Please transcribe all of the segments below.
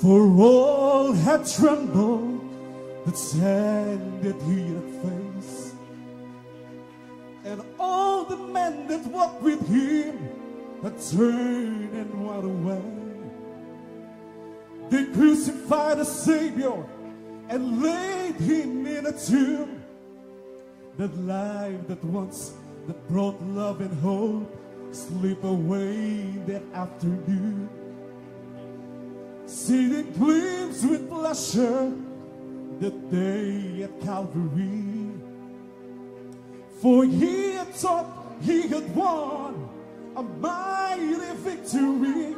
For all had trembled that that he had faced, and all the men that walked with him had turned and went away. They crucified the Savior and laid him in a tomb. That life that once that brought love and hope slip away that afternoon. See the glimpse with pleasure the day at Calvary. For he had he had won a mighty victory.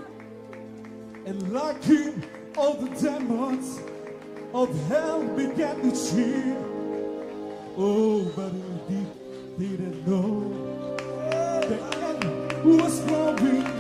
And like him, all the demons of hell began to cheer. Oh, but indeed they didn't know the end was growing